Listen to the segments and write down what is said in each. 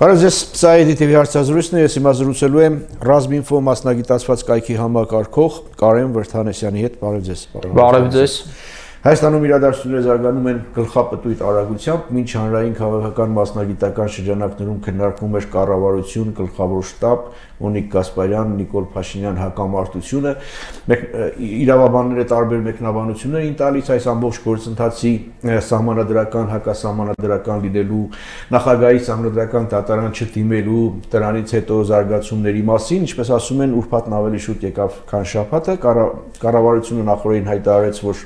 Բարև ձեզ, սա է DTV հարցազրույցն է, ես հիմա զրուցելու եմ Ռազմինֆո մասնագիտացված կայքի համակարգող Կարեն Վրթանեսյանի հետ։ Բարև ձեզ։ Բարև ձեզ։ Հայաստանում իրադարձությունները զարգանում են գլխապտույտ արագությամբ, մինչ հանրային քաղաքական մասնագիտական շրջանակներում քննարկվում էր կառավարություն, գլխավոր շտաբ, Մոնիկ Գասպարյան, Նիկոլ Փաշինյան հակամարտությունը, իրավաբանները տարբեր մեկնաբանություններ են տալիս այս ամբողջ գործընթացի սահմանադրական, հակասահմանադրական լինելու, նախագահի սահմանադրական դատարան չդիմելու, դրանից հետո զարգացումների մասին, ինչպես ասում են, ուրբաթն ավելի շուտ եկավ, քան շաբաթը, կառավարությունը նախորդին հայտարարեց, որ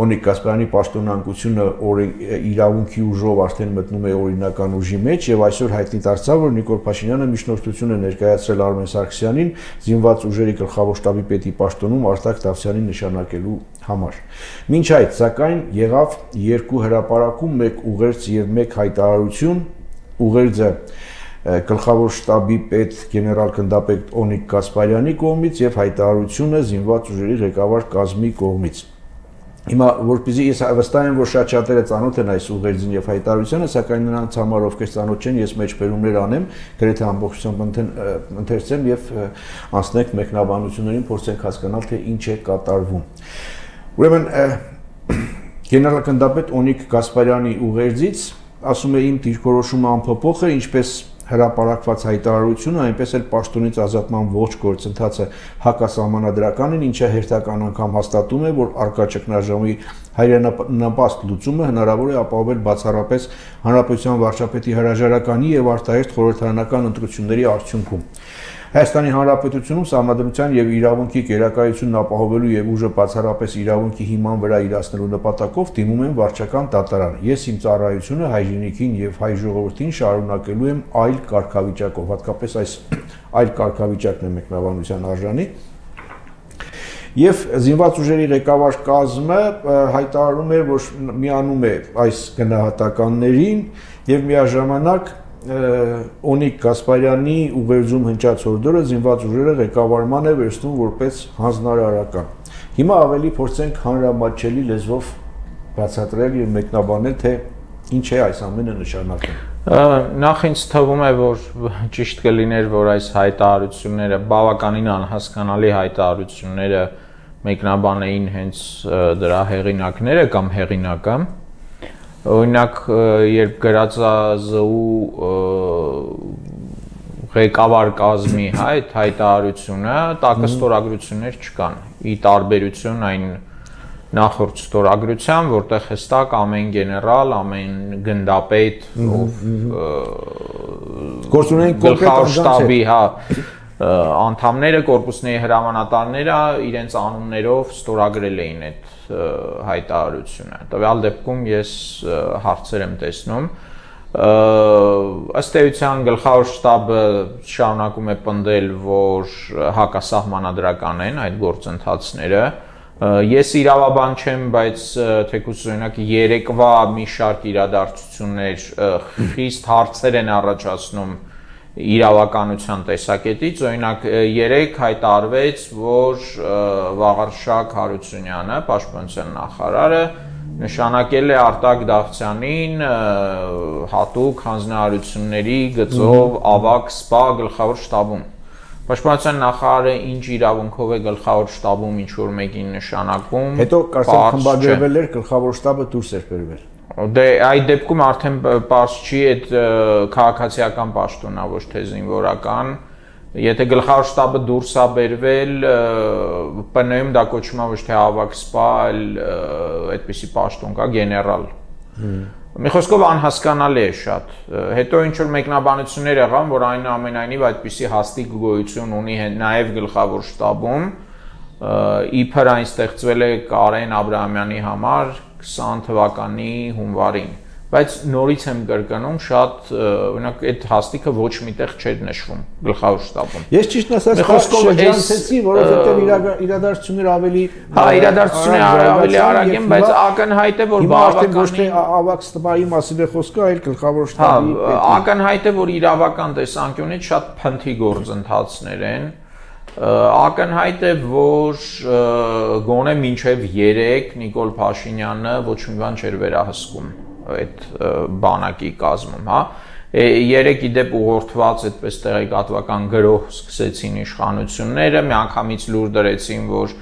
Մոնիկ Կասպարյանի պաշտոնանկությունը իրավունքի ուժով արդեն մտնում է օրինական ուժի մեջ եւ այսօր հայտնի դարձավ, որ Նիկոլ Փաշինյանը միջնորդություն է ներկայացրել Արմեն Սարգսյանին զինված ուժերի գլխավոր շտաբի պետի պաշտոնում Արտակ Դավթյանին նշանակելու համար։ Մինչ այդ, սակայն, եղավ երկու հրաապարակում, մեկ ուղերձ եւ մեկ հայտարարություն, ուղերձը գլխավոր շտաբի պետ գեներալ գնդապետ Օնիկ Կասպարյանի կողմից եւ հայտարարությունը զինված ուժերի ղեկավար կազմի կողմից։ Հիմա որpիզի ես վստահ եմ, որ շատ շատերը ծանոթ են այս ուղերձին եւ հայտարարությանը, սակայն նրանց համար ովքեր ծանոթ չեն, ես մեջբերումներ անեմ, գրեթե ամբողջությամբ ընթերցեմ եւ անցնենք մեկնաբանություններին, փորձենք հասկանալ թե ինչ է կատարվում։ Ուրեմն գեներալ կնդապետ Օնիկ Գասպարյանի ուղերձից ասում է իմ դիրքորոշումը անփոփոխ է, ինչպես հրապարակված հայտարարությունը, այնպես էլ պաշտոնից ազատման ողջ գործընթացը հակասահմանադրական են, ինչը հերթական անգամ հաստատում է, որ արկա ճգնաժամի հայրենապաստ լուծումը հնարավոր է ապահովել բացառապես հանրապետության վարչապետի հրաժարականի եւ արտահերթ խորհրդարանական ընտրությունների արդյունքում։ Հայաստանի Հանրապետությունում սահմանադրության եւ իրավունքի գերակայությունն ապահովելու եւ ուժը բացառապես իրավունքի հիման վրա իրացնելու նպատակով դիմում են վարչական դատարան։ Ես իմ ծառայությունը հայրենիքին եւ հայ ժողովրդին շարունակելու եմ այլ կարգավիճակով, հատկապես այս այլ կարգավիճակն է մեկնաբանության արժանի։ Եվ զինված ուժերի ղեկավար կազմը հայտարարում էր, որ միանում է այս գնահատականներին եւ միաժամանակ Օնիկ Գասպարյանի ուղերձում հնչած հորդորը զինված ուժերը ղեկավարման է վերցնում որպես հանձնարարական։ Հիմա ավելի փորձենք հանրամատչելի լեզվով բացատրել եւ մեկնաբանել, թե ինչ է այս ամենը նշանակում։ Նախ ինձ թվում է, որ ճիշտ կլիներ, որ այս հայտարարությունները բավականին անհասկանալի հայտարարությունները մեկնաբանեին հենց դրա հեղինակները կամ հեղինակը, Օրինակ, երբ գրածազու ղեկավար կազմի հա այդ հայտարարությունը, տակը ստորագրություններ չկան։ Ի տարբերություն այն նախորդ ստորագրության, որտեղ հստակ ամեն գեներալ, ամեն գնդապետ, ով գործունեին կոնկրետ շտաբի, հա, անդամները, կորպուսների հրամանատարները իրենց անուններով ստորագրել էին այդ հայտարարությունը։ Տվյալ դեպքում ես հարցեր եմ տեսնում ըստ էության գլխավոր շտաբը շարունակում է պնդել, որ հակասահմանադրական են այդ գործընթացները։ Ես իրավաբան չեմ, բայց թեկուզ օրինակ երեկվա մի շարք իրադարձություններ խիստ հարցեր են առաջացնում իրավականության տեսակետից օրինակ 3 հայտարվեց, որ Վաղարշակ Հարությունյանը, Պաշտպանության նախարարը նշանակել է Արտակ Դավթյանին հատուկ հանձնարարությունների գծով ավակ սպա գլխավոր շտաբում։ Պաշտպանության նախարարը ինչ իրավունքով է գլխավոր շտաբում ինչ որ մեկին նշանակում։ Հետո կարծեմ խմբագրվել էր գլխավոր շտաբը դուրս էր բերվել։ Դե այդ դեպքում արդեն པարզ չի այդ քաղաքացիական պաշտոնա ոչ թե զինվորական եթե գլխավոր շտաբը դուրս է բերվել ՊՆ-ում դա կոչվում է ոչ թե ավակ սպա, այլ այդպիսի պաշտոն կա գեներալ։ Մի խոսքով անհասկանալի է շատ։ Հետո ինչ որ մեկնաբանություններ եղան, որ այն ամենայնիվ այդպիսի հաստիկ գոյություն ունի նաև գլխավոր շտաբում, իբր այն ստեղծվել է Կարեն Աբրահամյանի համար 20 թվականի հունվարին բայց նորից եմ կրկնում շատ օրինակ այդ հաստիկը ոչ միտեղ չէր նշվում գլխավոր շտաբում ես ճիշտ ասած շրջանցեցի որովհետեւ իրադարձությունները ավելի հա իրադարձությունները ավելի արագ են բայց ակնհայտ է որ բավական ոչ թե ավակ ստբայի մասին է խոսքը այլ գլխավոր շտաբի հա ակնհայտ է որ իրավական տեսանկյունից շատ փնթի գործընթացներ են ակնհայտ է, որ գոնե մինչև 3 Նիկոլ Փաշինյանը ոչ մի բան չէր վերահսկում այդ բանակի կազմում, հա։ երեք իդեպ ուղղորդված այդպես տեղեկատվական գրող սկսեցին իշխանությունները, միանգամից լուր դրեցին, որ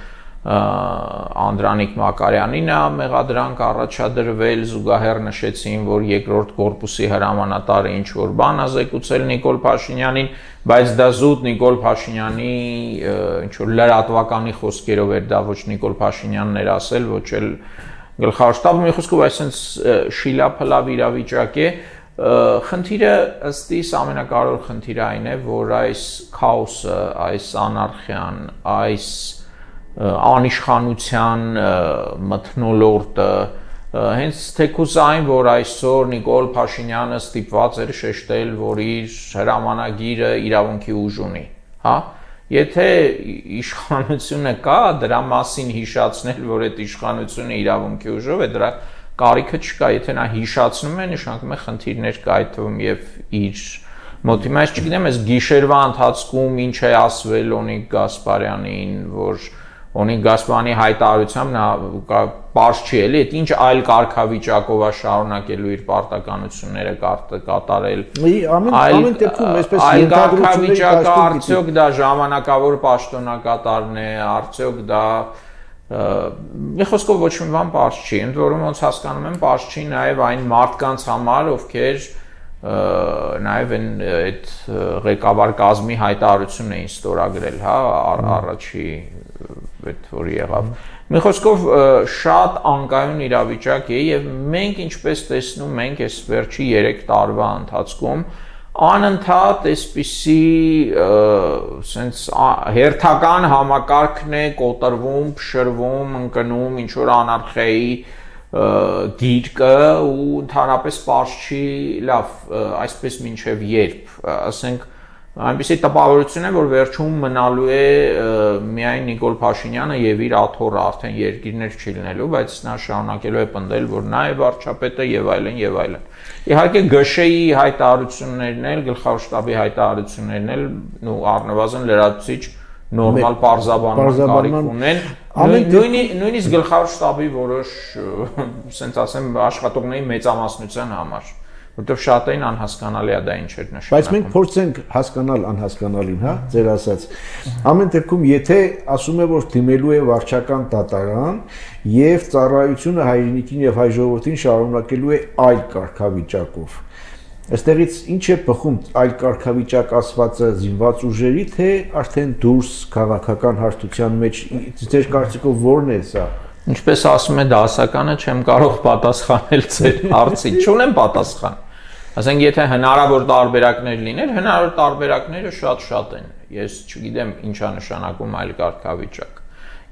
Անդրանիկ Մակարյանին է մեղադրանք առաջադրվել, զուգահեռ նշեցին, որ երկրորդ կորպուսի հրամանատարը ինչ որ բան ազեկուցել Նիկոլ Փաշինյանին, բայց դա զուտ Նիկոլ Փաշինյանի ինչ որ լրատվականի խոսքերով էր դա ոչ Նիկոլ Փաշինյանն էր ասել, ոչ էլ գլխավոր շտաբը մի խոսքով այսպես շիլափլավ իրավիճակ է, խնդիրը ըստ իս ամենակարևոր խնդիրը այն է, որ այս քաոսը, այս անարխիան, այս անիշխանության մթնոլորտը հենց թեկուզ այն, որ այսօր Նիկոլ Փաշինյանը ստիպված էր շեշտել, որ իր հրամանագիրը իրավունքի ուժ ունի, հա? Եթե իշխանությունը կա, դրա մասին հիշացնել, որ այդ իշխանությունը իրավունքի ուժով է, դրա կարիքը չկա, եթե նա հիշացնում է, նշանակում է խնդիրներ կա այդ թվում եւ իր մոտ հիմա ես չգիտեմ, այս գիշերվա ընթացքում ինչ է ասվել Օնիկ Գասպարյանին, որ Ունի Գասպանի հայտարարությամբ նա པարզ չի էլի, այդ ինչ այլ կարգավիճակով է շարունակելու իր պարտականությունները կատարել։ Ամեն ամեն դեպքում այսպես ենթադրությունները արդյոք դա ժամանակավոր պաշտոնակատարն է, արդյոք դա մի խոսքով ոչ մի բան པարզ չի, ընդ որում ոնց հասկանում եմ, པարզ չի նաև այն մարդկանց համար, ովքեր նաև այն այդ ղեկավար կազմի հայտարարությունն էին ստորագրել, հա, առաջի այդ որ եղավ։ Մի խոսքով շատ անկայուն իրավիճակ է եւ մենք ինչպես տեսնում ենք այս վերջի 3 տարվա ընթացքում անընդհատ այսպիսի սենց հերթական համակարգն է կոտրվում, փշրվում, ընկնում ինչ որ անարխիայի գիրկը ու ընդհանրապես པարզ չի լավ այսպես մինչև երբ ասենք այնպեսի տպավորություն է, որ վերջում մնալու է միայն Նիկոլ Փաշինյանը եւ իր աթոռը արդեն երկիրներ չի լինելու, բայց նա շարունակելու է պնդել, որ նա է վարչապետը եւ այլն եւ այլն։ Իհարկե ԳՇ-ի հայտարարություններն էլ, գլխավոր շտաբի հայտարարություններն էլ, նու առնվազն լրացուցիչ նորմալ parzabanman կարիք ունեն նույնիսկ գլխավոր շտաբի որոշ ասենց ասեմ աշխատողների մեծամասնության համար որտեվ շատերին անհասկանալի է դա ինչ էր նշանակում։ Բայց մենք փորձենք հասկանալ անհասկանալին, հա, ձեր ասած։ Ամեն դեպքում, եթե ասում է, որ դիմելու է վարչական դատարան եւ ծառայությունը հայրենիքին եւ հայ ժողովրդին շարունակելու է այլ կարգավիճակով, Այստեղից ինչ է բխում այլ կարգավիճակ ասվածը զինված ուժերի թե արդեն դուրս քաղաքական հարթության մեջ ձեր կարծիքով ո՞րն է սա։ Ինչպես ասում է դասականը, չեմ կարող պատասխանել ձեր հարցին։ Չունեմ պատասխան։ Ասենք եթե հնարավոր տարբերակներ լիներ, հնարավոր տարբերակները շատ-շատ են։ Ես չգիտեմ ինչա նշանակում այլ կարգավիճակ։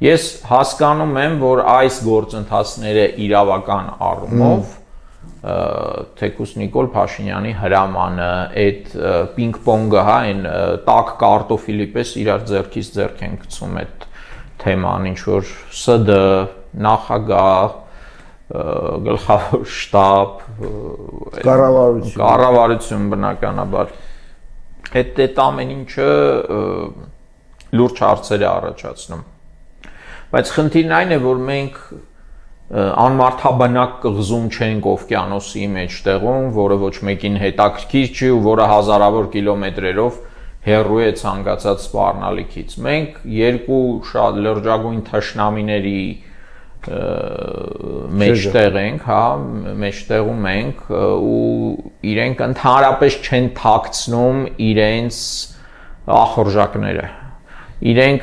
Ես հասկանում եմ, որ այս գործընթացները իրավական առումով թեկուս Նիկոլ Փաշինյանի հրամանը, այդ պինգ-պոնգը, հա, այն տակ կարտոֆիլի պես իրար ձեռքից ձեռք են գցում այդ թեման, ինչ որ ՍԴ, նախագահ, գլխավոր շտաբ, կառավարություն, կառավարություն բնականաբար այդ այդ ամեն ինչը լուրջ հարցեր է առաջացնում։ Բայց խնդիրն այն է, որ մենք անմարթաբնակ կղզում չենք օվկիանոսի մեջտեղում, որը ոչ մեկին հետաքրքիր չի ու որը հազարավոր կիլոմետրերով հեռու է ցանկացած սպառնալիքից։ Մենք երկու շատ լրջագույն թշնամիների մեջտեղ ենք, հա, մեջտեղում ենք ու իրենք ընդհանրապես չեն թաքցնում իրենց ախորժակները իրենք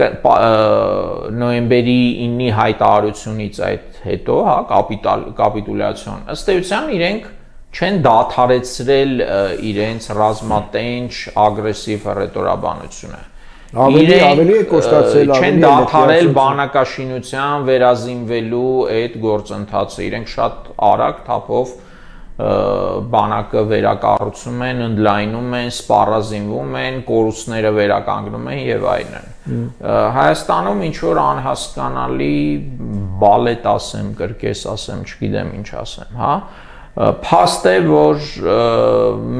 նոյեմբերի 9-ի հայտարարությունից այդ հետո, հա, կապիտալ կապիտուլյացիոն, ըստ էության իրենք չեն դադարեցրել իրենց ռազմատենչ ագրեսիվ հռետորաբանությունը ավելի ավելի է կոստացել ավելի չեն դադարել բանակաշինության վերազինվելու այդ գործընթացը իրենք շատ արագ թափով բանակը վերակառուցում են, ընդլայնում են, սպառազինվում են, կորուստները վերականգնում են եւ այլն։ Հայաստանում ինչ որ անհասկանալի բալետ ասեմ, կրկես ասեմ, չգիտեմ ինչ ասեմ, հա փաստ է որ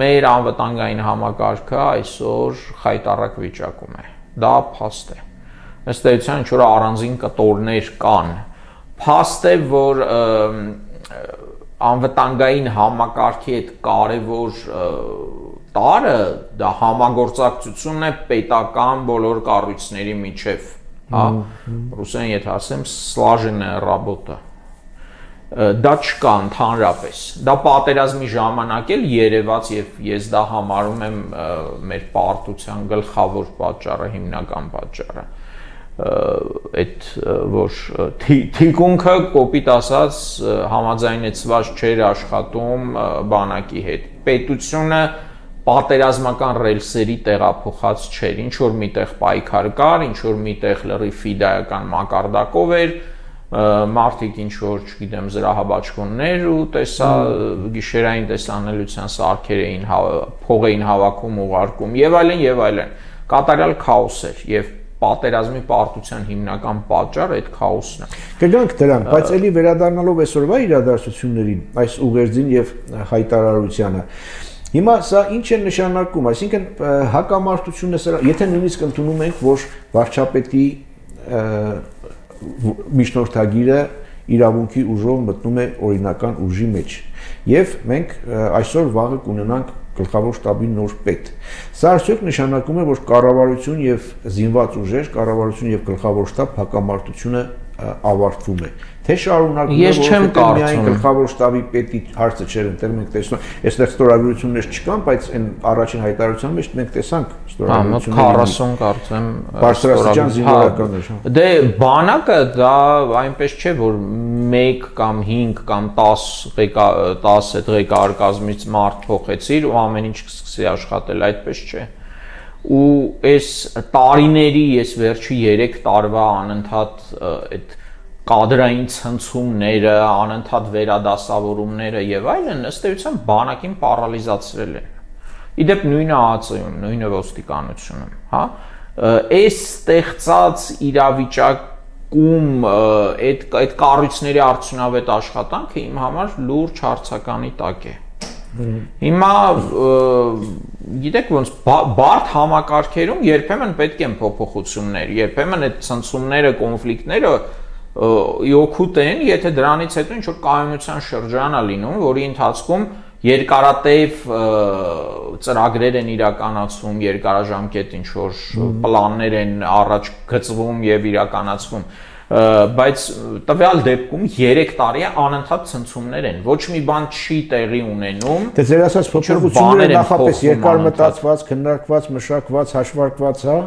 մեր անվտանգային համակարգը այսօր խայտարակ վիճակում է դա փաստ է ըստ էության ինչ որ առանձին կտորներ կան փաստ է որ անվտանգային համակարգի այդ կարևոր տարը դա համագործակցությունն է պետական բոլոր կառույցների միջև, հա։ Ռուսեն եթե ասեմ, слаженная работа դա չկա ընդհանրապես։ Դա պատերազմի ժամանակ էլ երևաց եւ ես դա համարում եմ մեր պարտության գլխավոր պատճառը, հիմնական պատճառը այդ որ թիկունքը կոպիտ ասած համաձայնեցված չէր աշխատում բանակի հետ։ Պետությունը պատերազմական ռելսերի տեղափոխած չէր, ինչ որ միտեղ պայքար կար, ինչ որ միտեղ լրի ֆիդայական մակարդակով էր, մարդիկ ինչ որ, չգիտեմ, զրահաբաճկոններ ու տեսա գիշերային տեսանելիության սարքեր էին փող էին հավաքում ուղարկում եւ այլն եւ այլն։ Կատարյալ քաոս էր եւ պատերազմի պարտության հիմնական պատճառը այդ քաոսն է։ Կգանք դրան, բայց ելի վերադառնալով այսօրվա իրադարձություններին, այս ուղերձին եւ հայտարարությանը, Հիմա սա ինչ է նշանակում, այսինքն հակամարտությունը սրա, եթե նույնիսկ ընդունում ենք, որ վարչապետի միջնորդագիրը իրավունքի ուժով մտնում է օրինական ուժի մեջ։ Եվ մենք այսօր վաղը կունենանք գլխավոր շտաբի նոր պետ։ Սա արդյոք նշանակում է, որ կառավարություն եւ զինված ուժեր, կառավարություն եւ գլխավոր շտաբ հակամարտությունը ավարտվում է թե շարունակվում է որովհետեւ միայն գլխավոր շտաբի պետի հարցը չէր ընտեղ մենք տեսնում այստեղ ստորագրություններ չկան բայց այն առաջին հայտարարության մեջ մենք տեսանք ստորագրությունները 40 կարծեմ բարձրաստիճան զինվորականներ հա։ դե բանակը դա այնպես չէ որ 1 կամ 5 կամ 10 ղեկա 10 այդ ղեկավար կազմից մարդ փոխեցիր ու ամեն ինչ կսկսի աշխատել այդպես չէ ու այս տարիների ես վերջի 3 տարվա անընդհատ այդ կադրային ցնցումները, անընդհատ վերադասավորումները եւ այլն ըստ էության բանակին պարալիզացրել են։ Իդեպ նույնը ԱԱՑ-ում, նույնը ոստիկանությունում, հա։ Այս ստեղծած իրավիճակում այդ այդ կառույցների արդյունավետ աշխատանքը իմ համար լուրջ հարցականի տակ է։ Հիմա գիտեք ոնց բարդ համակարգերում երբեմն պետք են փոփոխություններ, երբեմն այդ ցնցումները, կոնֆլիկտները օգուտ են, եթե դրանից հետո ինչ որ կայունության շրջան է լինում, որի ընթացքում երկարատև ծրագրեր են իրականացվում, երկարաժամկետ ինչ որ պլաններ են առաջ գծվում եւ իրականացվում բայց տվյալ դեպքում 3 տարի է անընդհատ ցնցումներ են։ Ոչ մի բան չի տեղի ունենում։ Դե ձեր ասած փոփոխությունները նախապես երկար մտածված, քննարկված, մշակված, հաշվարկված, հա,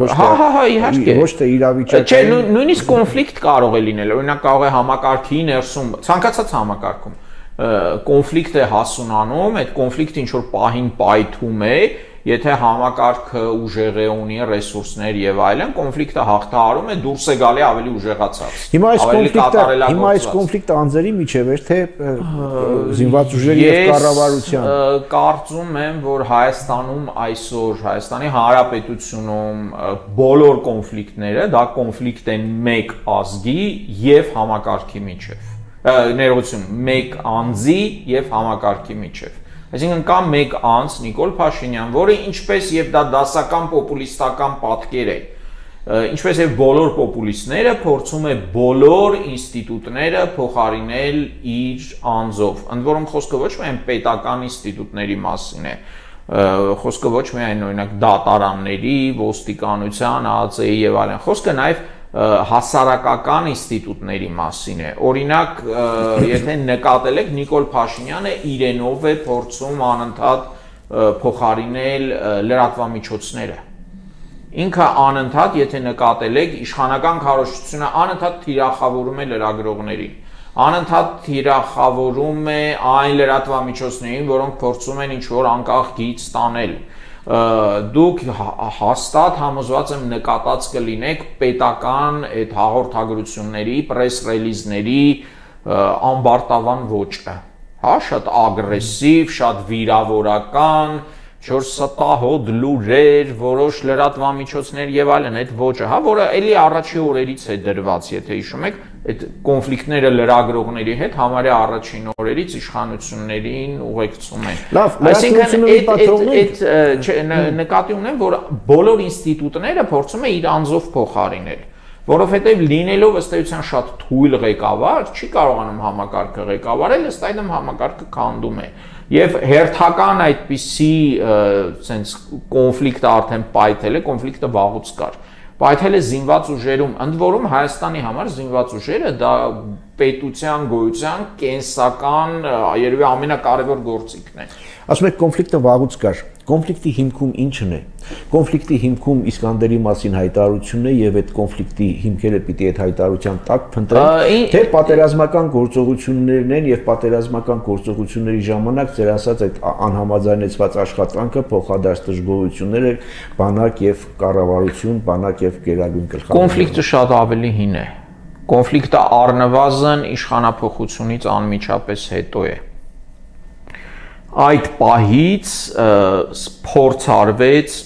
ոչ թե Հա, հա, հա, իհարկե։ Ոչ թե իրավիճակային։ Չէ, նույնիսկ կոնֆլիկտ կարող է լինել։ Օրինակ կարող է համակարգի ներսում, ցանկացած համակարգում կոնֆլիկտ է հասունանում, այդ կոնֆլիկտը ինչ որ պահին պայթում է, եթե համակարգը ուժեղ է ունի ռեսուրսներ եւ այլն, կոնֆլիկտը հաղթահարում է, դուրս է գալի ավելի ուժեղացած։ Հիմա այս կոնֆլիկտը, հիմա այս կոնֆլիկտը անձերի միջև էր, թե զինված ուժերի եւ կառավարության։ Կարծում եմ, որ Հայաստանում այսօր Հայաստանի Հանրապետությունում բոլոր կոնֆլիկտները դա կոնֆլիկտ են մեկ ազգի եւ համակարգի միջև ներողություն, մեկ անձի եւ համակարգի միջև։ Այսինքն կա մեկ անձ Նիկոլ Փաշինյան, որը ինչպես եւ դա դասական պոպուլիստական պատկեր է, ինչպես եւ բոլոր պոպուլիստները փորձում է բոլոր ինստիտուտները փոխարինել իր անձով։ Ընդ որում խոսքը ոչ միայն պետական ինստիտուտների մասին է, խոսքը ոչ միայն օրինակ դատարանների, ոստիկանության, ԱԱՑ-ի եւ այլն, խոսքը նաեւ հասարակական ինստիտուտների մասին է։ Օրինակ, եթե նկատել եք Նիկոլ Փաշինյանը իրենով է փորձում անընդհատ փոխարինել լրատվամիջոցները։ Ինքը անընդհատ, եթե նկատել եք, իշխանական քարոշչությունը անընդհատ թիրախավորում է լրագրողներին անընդհատ թիրախավորում է այն լրատվամիջոցներին, որոնք փորձում են ինչ-որ անկախ գիծ ստանել դուք հաստատ համոզված եմ նկատած կլինեք պետական այդ հաղորդագրությունների, պրես ռելիզների ամբարտավան ոճը։ Հա, շատ ագրեսիվ, շատ վիրավորական, 4 ստահոդ լուրեր, որոշ լրատվամիջոցներ եւ այլն այդ ոճը, հա, որը ելի առաջի օրերից է դրված, եթե հիշում եք, այդ կոնֆլիկտները լրագրողների հետ համարյա առաջին օրերից իշխանություններին ուղեկցում են։ Լավ, այսինքն այդ այդ նկատի ունեմ, որ բոլոր ինստիտուտները փորձում է իր անձով փոխարինել որովհետև լինելով ըստ էության շատ թույլ ղեկավար, չի կարողանում համակարգը ղեկավարել, ըստ այդմ համակարգը քանդում է։ Եվ հերթական այդպիսի sense կոնֆլիկտը արդեն պայթել է, կոնֆլիկտը վաղուց կար պայթել է զինված ուժերում, ընդ որում Հայաստանի համար զինված ուժերը դա պետության գոյության կենսական երևի ամենակարևոր գործիքն է։ Ասում եք կոնֆլիկտը վաղուց կար։ Կոնֆլիկտի հիմքում ի՞նչն է։ Կոնֆլիկտի հիմքում Իսկանդերի մասին հայտարարությունն է եւ այդ կոնֆլիկտի հիմքերը պիտի այդ հայտարարության տակ փնտրեն, թե պատերազմական գործողություններն են եւ պատերազմական գործողությունների ժամանակ ծեր ասած այդ անհամաձայնեցված աշխատանքը փոխադարձ դժգոհությունները բանակ եւ կառավարություն, բանակ եւ գերագույն գլխավոր։ Կոնֆլիկտը շատ ավելի հին է։ Կոնֆլիկտը առնվազն իշխանապողությունից անմիջապես հետո է այդ պահից փորձ արվեց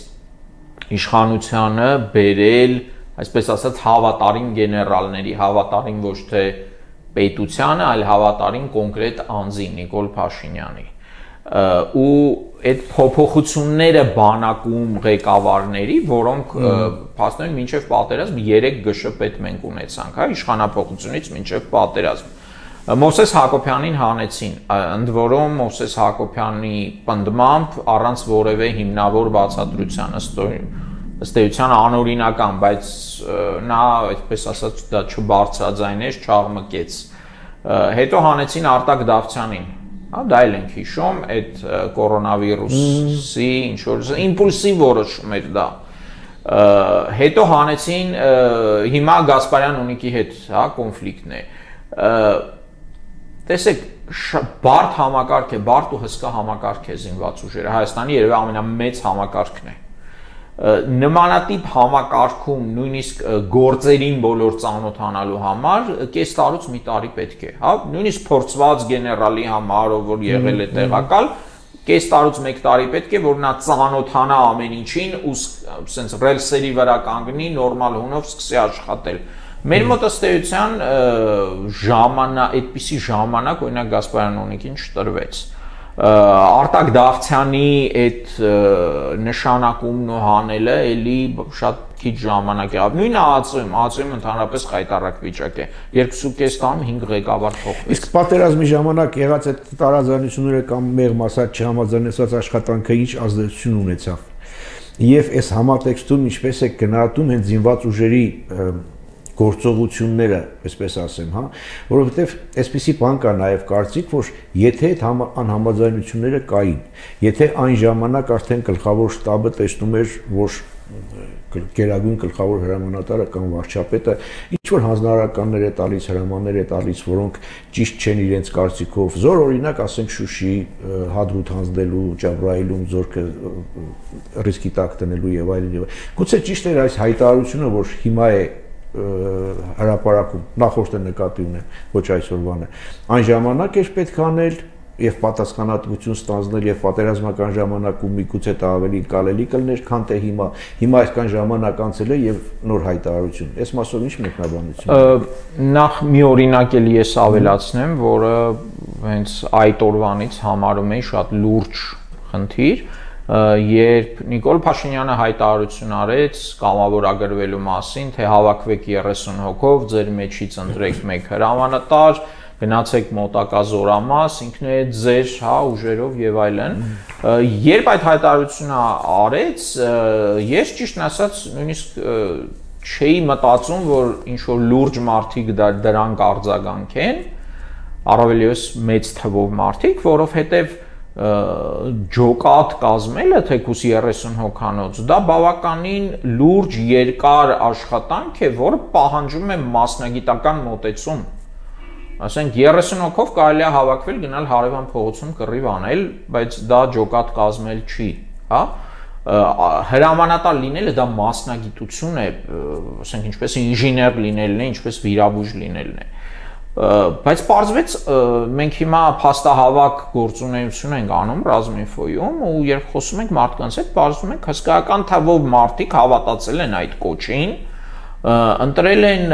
իշխանությանը բերել, այսպես ասած, հավատարիմ գեներալների, հավատարիմ ոչ թե պետությանը, այլ հավատարիմ կոնկրետ անձին Նիկոլ Փաշինյանի ու այդ փոփոխությունները բանակում ղեկավարների, որոնք փաստորեն մինչև պատերազմ 3 գշպետ մենք ունեցանք, հա, իշխանապողությունից մինչև պատերազմ Մովսես Հակոբյանին հանեցին, ընդ որում Մովսես Հակոբյանի պնդմամբ առանց որևէ հիմնավոր բացատրության ըստ էության անօրինական, բայց նա այդպես ասած դա չբարձրաձայնեց, չաղմկեց։ Հետո հանեցին Արտակ Դավթյանին, հա դա էլ ենք հիշում, այդ կորոնավիրուսի ինչ որ իմպուլսիվ որոշում էր դա հետո հանեցին հիմա Գասպարյան ունիկի հետ, հա, կոնֆլիկտն է Տեսեք, բարդ համակարգ է, բարդ ու հսկա համակարգ է զինված ուժերը։ Հայաստանի երևի ամենամեծ համակարգն է։ Նմանատիպ համակարգում նույնիսկ գործերին բոլոր ծանոթանալու համար կես տարուց մի տարի պետք է, հա, նույնիսկ փորձված գեներալի համար, ով որ եղել է տեղակալ, կես տարուց 1 տարի պետք է որ նա ծանոթանա ամեն ինչին ու սենց ռելսերի վրա կանգնի, նորմալ հունով սկսի աշխատել։ Մեր մոտ ըստ էության ժամանակ, այդպիսի ժամանակ օրինակ Գասպարյան Օնիկին չտրվեց Արտակ Դավթյանի այդ նշանակումն ու հանելը էլի շատ քիչ ժամանակ եղավ։ Նույնը ԱԱՑ-ում, ԱԱՑ-ում ընդհանրապես խայտարակ վիճակ է։ 2.5 տարում 5 ղեկավար փոխվեց։ Իսկ պատերազմի ժամանակ եղած այդ տարաձայնությունները կամ մեղմ ասած չհամաձայնեցված աշխատանքը ինչ ազդեցություն ունեցավ։ Եվ այս համատեքստում ինչպես է գնահատում հենց զինված ուժերի գործողությունները, այսպես ասեմ, հա, որովհետև այսպիսի բան կա նաև կարծիք, որ եթե այդ անհամաձայնությունները կային, եթե այն ժամանակ արդեն գլխավոր շտաբը տեսնում էր, որ գերագույն գլխավոր հրամանատարը կամ վարչապետը ինչ որ հանձնարարականներ է տալիս, հրամաններ է տալիս, որոնք ճիշտ չեն իրենց կարծիքով։ Զոր օրինակ, ասենք Շուշի հադրուտ հանձնելու, Ջաբրայիլում զորքը ռիսկի տակ տնելու եւ այլն եւ գուցե ճիշտ էր այս հայտարարությունը, որ հիմա է հրաապարակում նախորդը նկատի ունեմ ոչ այսօրվանը այն ժամանակ էր պետք անել եւ պատասխանատվություն ստանձնել եւ պատերազմական ժամանակում միգուցե դա ավելի կարելի կլներ քան թե հիմա հիմա այսքան ժամանակ անցել է եւ նոր հայտարարություն այս մասով ինչ մեկնաբանություն նախ մի օրինակ էլի ես ավելացնեմ որը հենց այդ օրվանից համարում էի շատ լուրջ խնդիր երբ Նիկոլ Փաշինյանը հայտարարություն արեց կամավորագրվելու մասին, թե հավաքվեք 30 հոգով, ձեր մեջից ընտրեք մեկ հրամանատար, գնացեք մոտակա զորամաս, ինքն է ձեր, հա, ուժերով եւ այլն։ Երբ այդ հայտարարությունը արեց, ես ճիշտն ասած նույնիսկ չէի մտածում, որ ինչ որ լուրջ մարդիկ դրան կարձագանքեն, առավելևս մեծ թվով մարդիկ, որովհետեւ ջոկատ կազմելը թեկուս 30 հոկանոց դա բավականին լուրջ երկար աշխատանք է, որը պահանջում է մասնագիտական մոտեցում։ Ասենք 30 հոգով կարելի է հավաքվել գնալ հարևան փողոցում կռիվ անել, բայց դա ջոկատ կազմել չի, հա? հրամանատար լինելը դա մասնագիտություն է, ասենք ինչպես ինժեներ լինելն է, ինչպես վիրաբույժ լինելն է բայց պարզվեց մենք հիմա փաստահավաք գործունեություն ենք անում ռազմինֆոյում ու երբ խոսում ենք մարդկանց հետ պարզվում է հսկայական թվով մարդիկ հավատացել են այդ կոչին ընտրել են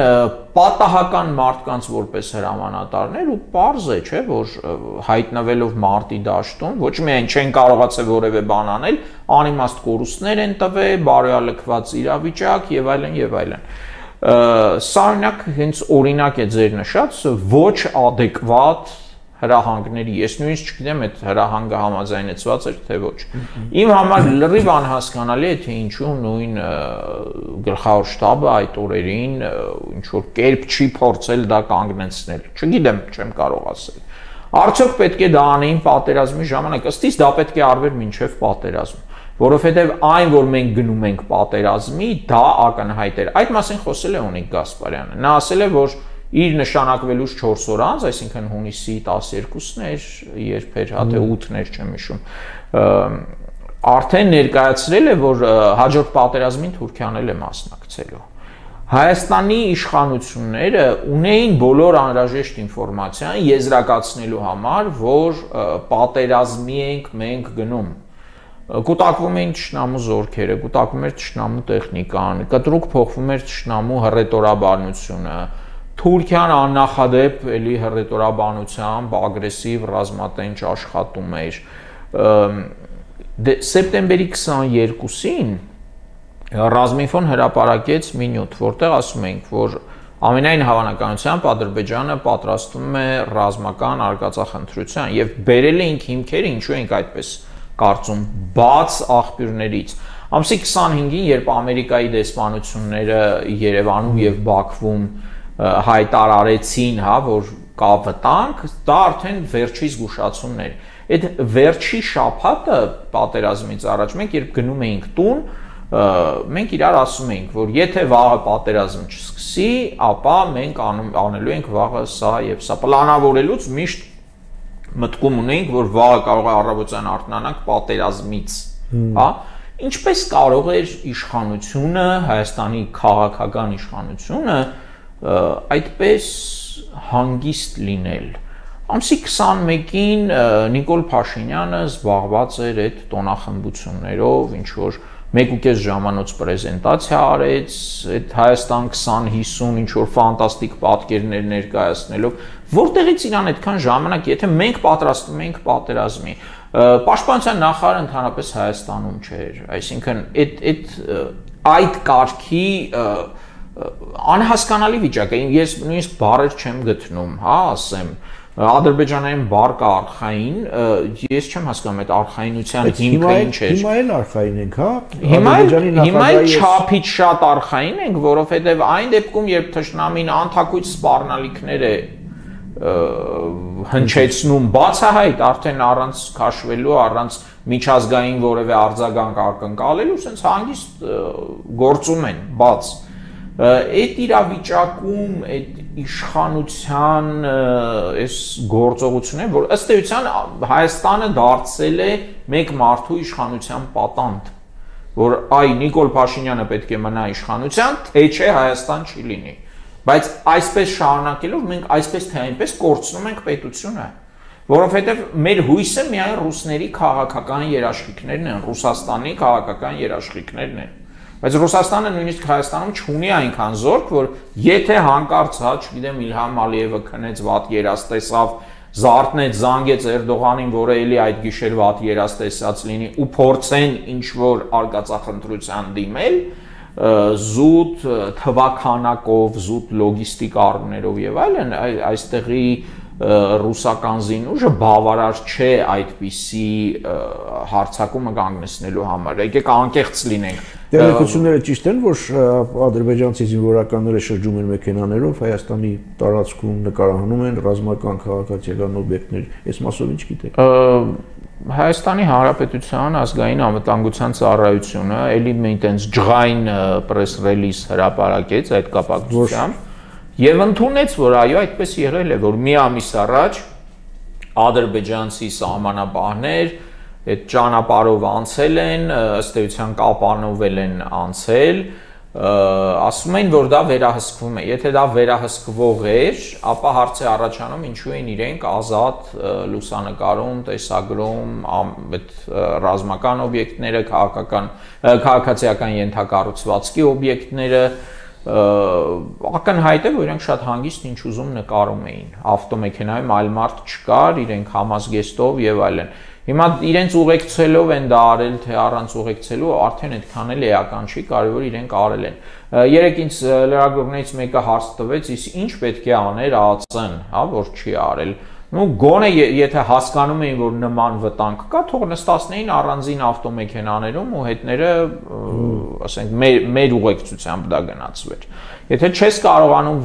պատահական մարդկանց որպես հրամանատարներ ու པարզ է, չէ, որ հայտնվելով մարտի դաշտում ոչ միայն չեն կարողացել որևէ բան անել, անիմաստ կորուստներ են տվել, բարոյալքված իրավիճակ եւ այլն եւ այլն։ Սա օրինակ հենց օրինակ է ձեր նշած ոչ adekvat հրահանգների։ Ես նույնիսկ չգիտեմ այդ հրահանգը համաձայնեցված էր թե ոչ։ Իմ համար լրիվ անհասկանալի է թե ինչու նույն գլխավոր շտաբը այդ օրերին ինչ որ կերպ չի փորձել դա կանգնեցնել։ Չգիտեմ, չեմ կարող ասել։ Արդյոք պետք է դա անեին պատերազմի ժամանակ։ Ըստ իս դա պետք է արվեր մինչև պատերազմ որովհետև այն որ մենք գնում ենք պատերազմի, դա ակնհայտ էր։ Այդ մասին խոսել է Օնիկ Գասպարյանը։ Նա ասել է, որ իր նշանակվելուց 4 օր անց, այսինքն հունիսի 12-ն էր, երբ էր, հա թե 8-ն էր, չեմ հիշում, արդեն ներկայացրել է, որ հաջորդ պատերազմին Թուրքիան էլ է մասնակցելու։ Հայաստանի իշխանությունները ունեին բոլոր անհրաժեշտ ինֆորմացիան եզրակացնելու համար, որ պատերազմի ենք մենք գնում կուտակվում էին ճշնամու զորքերը, կուտակվում էր ճշնամու տեխնիկան, կտրուկ փոխվում էր ճշնամու հռետորաբանությունը, Թուրքիան աննախադեպ էլի հռետորաբանությամբ ագրեսիվ ռազմատենչ աշխատում էր։ դե, Սեպտեմբերի 22-ին Ռազմինֆոն հրապարակեց մի նյութ, որտեղ ասում ենք, որ ամենայն հավանականությամբ Ադրբեջանը պատրաստվում է ռազմական արկածախնդրության եւ բերել էինք հիմքերը, ինչու ենք այդպես կարծում, բաց աղբյուրներից։ Ամսի 25-ին, երբ Ամերիկայի դեսպանությունները Երևանում եւ Բաքվում հայտարարեցին, հա, որ կա վտանգ, դա արդեն վերջի զգուշացումներ։ Այդ վերջի շաբաթը պատերազմից առաջ մենք երբ գնում էինք տուն, մենք իրար ասում էինք, որ եթե վաղը պատերազմ չսկսի, ապա մենք անում, անելու ենք վաղը սա եւ սա պլանավորելուց միշտ մտքում ունեինք, որ վաղը կարող է առավոտյան արթնանանք պատերազմից, հա? Ինչպես կարող էր իշխանությունը, Հայաստանի քաղաքական իշխանությունը այդպես հանգիստ լինել։ Ամսի 21-ին Նիկոլ Փաշինյանը զբաղված էր այդ տոնախմբություններով, ինչ որ 1.5 ժամանոց պրեզենտացիա արեց, այդ Հայաստան 2050 ինչ որ ֆանտաստիկ պատկերներ ներկայացնելով, որտեղից իրան այդքան ժամանակ, եթե մենք պատրաստվում ենք պատերազմի, Պաշտպանության նախարարը ընդհանրապես Հայաստանում չէր, այսինքն այդ այդ այդ կարգի անհասկանալի վիճակ է։ Ես նույնիսկ բառեր չեմ գտնում, հա, ասեմ, ադրբեջանային բարգ արխային, ես չեմ հասկանում այդ արխայինության հիմքը ինչ է։ Հիմա էլ արխային ենք, հա։ Հիմա էլ չափից շատ արխային ենք, որովհետև այն դեպքում, երբ թշնամին անթակույց սպառնալիքներ է հնչեցնում բացահայտ արդեն առանց քաշվելու, առանց միջազգային որևէ արձագանք ակնկալելու, sense հանգիստ գործում են բաց այդ իրավիճակում այդ իշխանության այս գործողությունները, որ ըստ էության Հայաստանը դարձել է մեկ մարդու իշխանության պատանդ, որ այ Նիկոլ Փաշինյանը պետք է մնա իշխանության, թե չէ Հայաստան չի լինի։ Բայց այսպես շարունակելով մենք այսպես թե այնպես կորցնում ենք պետությունը որովհետև մեր հույսը միայն ռուսների քաղաքական երաշխիքներն են, Ռուսաստանի քաղաքական երաշխիքներն են։ Բայց Ռուսաստանը նույնիսկ Հայաստանում չունի այնքան զորք, որ եթե հանկարծ, հա, չգիտեմ, Իլհամ Ալիևը քնեց վատ երաս տեսավ, զարթնեց, զանգեց Էրդողանին, որը էլի այդ գիշեր վատ երաս տեսած լինի ու փորձեն ինչ որ արկածախնդրության դիմել, զուտ թվականակով, զուտ լոգիստիկ առումներով եւ այլն, այստեղի ռուսական զինուժը բավարար չէ այդպիսի հարցակումը կանգնեցնելու համար։ Եկեք անկեղծ լինենք։ Տեղեկությունները ճիշտ են, որ ադրբեջանցի զինվորականները շրջում են մեքենաներով Հայաստանի տարածքում նկարահանում են ռազմական քաղաքացիական օբյեկտներ։ Այս մասով ինչ գիտեք։ Հայաստանի Հանրապետության ազգային անվտանգության ծառայությունը ելի մի տենց ջղային պրես ռելիզ հրապարակեց այդ կապակցությամբ Եվ ընդունեց, որ այո, այդպես եղել է, որ մի ամիս առաջ ադրբեջանցի սահմանապահներ այդ ճանապարհով անցել են, ըստ էության կապանովել են անցել, ասում են, որ դա վերահսկվում է։ Եթե դա վերահսկվող էր, ապա հարց է առաջանում, ինչու են իրենք ազատ լուսանկարում, տեսագրում այդ ռազմական օբյեկտները, քաղաքական քաղաքացիական ենթակառուցվածքի օբյեկտները, ակնհայտ է, որ իրենք շատ հանգիստ ինչ ուզում նկարում էին։ Ավտոմեքենայում այլ մարդ չկար, իրենք համազգեստով եւ այլն։ Հիմա իրենց ուղեկցելով են դա արել, թե առանց ուղեկցելու, արդեն այդքան էլ էական չի, կարևոր իրենք արել են։ Երեք ինձ լրագրողներից մեկը հարց տվեց, իսկ ինչ պետք է աներ ԱՑ-ն, հա, որ չի արել։ Ну գոնե եթե հասկանում էին որ նման վտանգ կա, թող նստածնեին առանձին ավտոմեքենաներում ու հետները, ասենք, մեր մեր ուղեկցությամբ դա գնացվեր։ Եթե չես կարողանում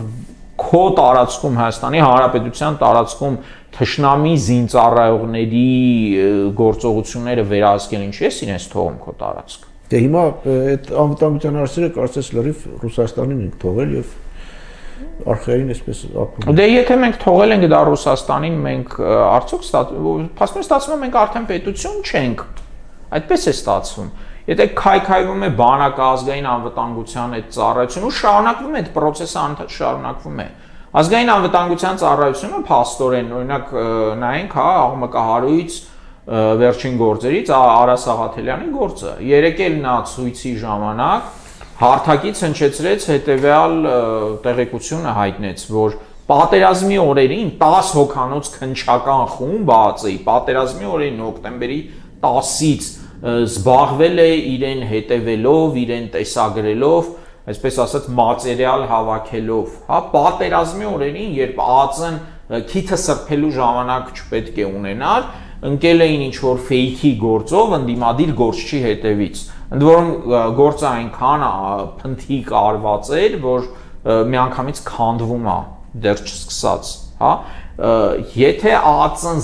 քո տարածքում Հայաստանի Հանրապետության տարածքում թշնամի զինծառայողների գործողությունները վերահսկել ինչի է իրենց թողում քո տարածքը։ Դե հիմա այդ անվտանգության հարցերը կարծես լրիվ Ռուսաստանին ենք թողել եւ արխային այսպես ապրում։ Դե եթե մենք թողել ենք դա Ռուսաստանին, մենք արդյոք փաստորեն ստացվում է մենք արդեն պետություն չենք։ Այդպես է ստացվում։ Եթե քայքայվում է բանակը ազգային անվտանգության այդ ծառայությունը ու շարունակվում է այդ process-ը անդադ շարունակվում է։ Ազգային անվտանգության ծառայությունը փաստորեն օրինակ նայենք հա աղմկահարույց վերջին գործերից Արա Սաղաթելյանի գործը։ Երեկել նա ցույցի ժամանակ հարթակից հնչեցրեց հետեւյալ տեղեկությունը հայտնեց, որ պատերազմի օրերին 10 հոկանոց քնչական խումբ ԱԱՑ-ի պատերազմի օրերին հոկտեմբերի 10-ից զբաղվել է իրեն հետևելով, իրեն տեսագրելով, այսպես ասած մատերիալ հավաքելով, հա, պատերազմի օրերին, երբ ԱԱՑ-ն քիթը սրբելու ժամանակ չպետք է ունենար, ընկել էին ինչ որ ֆեյքի գործով ընդդիմադիր գործչի հետևից։ Ընդ որում գործը այնքան փնթիկ արված էր, որ միանգամից քանդվում է դեռ չսկսած, հա եթե ԱԱՑ-ն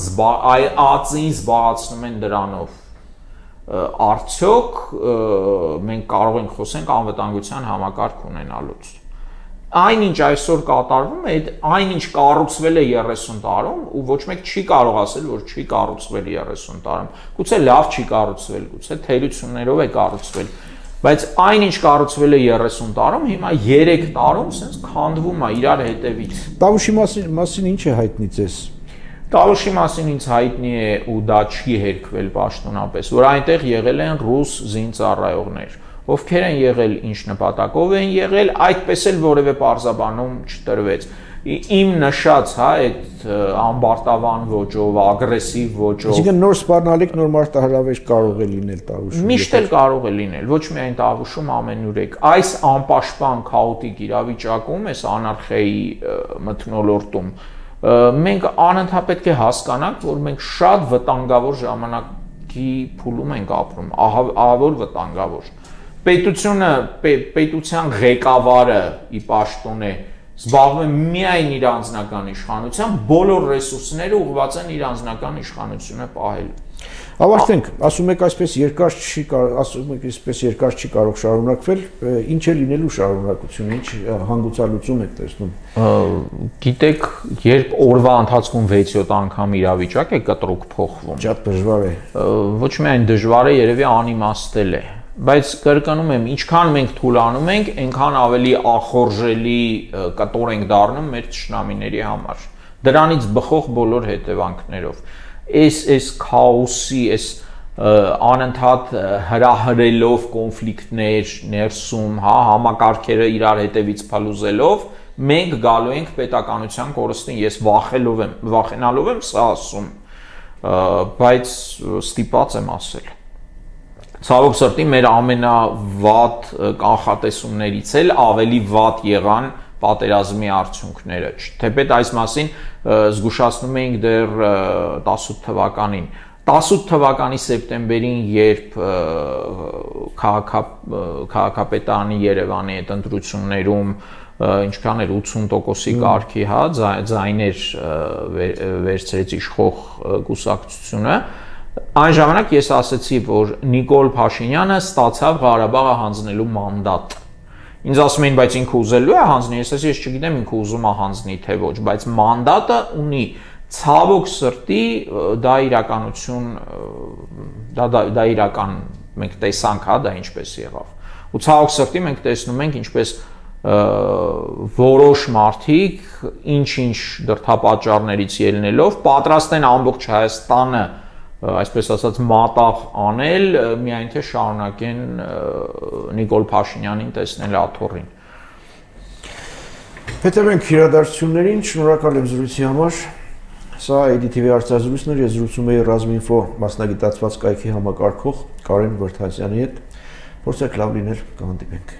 ԱԱՑ-ին զբաղացնում են դրանով արդյոք մենք կարող ենք խոսենք անվտանգության համակարգ ունենալուց այնինչ այսօր կատարվում է, այնինչ կառուցվել է 30 տարում ու ոչ մեկ չի կարող ասել, որ չի կառուցվել 30 տարում։ Գուցե լավ չի կառուցվել, գուցե թերություններով է կառուցվել, բայց այնինչ կառուցվել է 30 տարում, հիմա 3 տարում sense քանդվում է իրար հետևից։ Տավուշի մասին մասին ինչ է հայտնի ձեզ։ Տալուշի մասին ինձ հայտնի է ու դա չի հերքվել պաշտոնապես, որ այնտեղ եղել են ռուս զինծառայողներ, ովքեր են եղել, ինչ նպատակով են եղել, այդպես էլ որևէ parzabanum չտրվեց իմ նշած, հա, այդ ամբարտավան ոճով, ագրեսիվ ոճով։ Այսինքն նոր սպառնալիք, նոր մարտահրավեր կարող է լինել Տավուշում։ Միշտ էլ կարող է լինել, ոչ միայն Տավուշում, ամենուրեք։ Այս անպաշտպան քաոտիկ իրավիճակում, այս անարխիայի մթնոլորտում մենք անընդհատ պետք է հասկանանք, որ մենք շատ վտանգավոր ժամանակի փուլում ենք ապրում, ահավոր վտանգավոր։ Պետությունը, պետության ղեկավարը ի պաշտոն է զբաղվում է միայն իր անձնական իշխանությամբ, բոլոր ռեսուրսները ուղղված են իր անձնական իշխանությունը պահելու։ Ավարտենք, ասում եք այսպես երկար չի կարող, ասում եք այսպես երկար չի կարող շարունակվել, ինչ է լինելու շարունակությունը, ինչ հանգուցալուծում եք տեսնում։ Գիտեք, երբ օրվա ընթացքում 6-7 անգամ իրավիճակ է կտրուկ փոխվում։ Շատ դժվար է։ Ոչ միայն դժվար է, երևի անիմաստել է բայց կրկնում եմ, ինչքան մենք թուլանում ենք, այնքան ավելի ախորժելի կտոր ենք դառնում մեր ճշնամիների համար։ Դրանից բխող բոլոր հետևանքներով այս այս քաոսի, այս անընդհատ հրահրելով կոնֆլիկտներ ներսում, հա, համակարգերը իրար հետևից փլուզելով, մենք գալու ենք պետականության կորստին։ Ես վախելով եմ, վախենալով եմ սա ասում, բայց ստիպած եմ ասել։ Ցավոք սրտի մեր ամենավատ կանխատեսումներից էլ ավելի վատ եղան պատերազմի արդյունքները։ Թեպետ այս մասին զգուշացնում էինք դեռ 18 թվականին 18 թվականի սեպտեմբերին, երբ քաղաքապետարանի Երևանի այդ ընտրություններում ինչքան էր 80%-ի կարգի, հա, ձայներ վերցրեց իշխող կուսակցությունը, այն ժամանակ ես ասացի, որ Նիկոլ Փաշինյանը ստացավ Ղարաբաղը հանձնելու մանդատ Ինձ ասում էին, բայց ինքը ուզելու է հանձնի, ես ասեցի, ես չգիտեմ ինքը ուզում է հանձնի թե ոչ, բայց մանդատը ունի ցավոք սրտի դա իրականություն դա դա, դա իրական մենք տեսանք հա դա ինչպես եղավ ու ցավոք սրտի մենք տեսնում ենք ինչպես որոշ մարդիկ ինչ-ինչ դրթապաճառներից ելնելով պատրաստ են ամբողջ Հայաստանը այսպես ասած մատաղ անել, միայն թե շարունակեն Նիկոլ Փաշինյանին տեսնել աթոռին։ Հետևենք իրադարձություններին, շնորհակալ եմ զրույցի համար։ Սա ADTV հարցազրույցն էր, ես զրուցում եի Ռազմինֆո մասնագիտացված կայքի համակարգող Կարեն Վրթազյանի հետ։ Փորձեք լավ լինել, կհանդիպենք։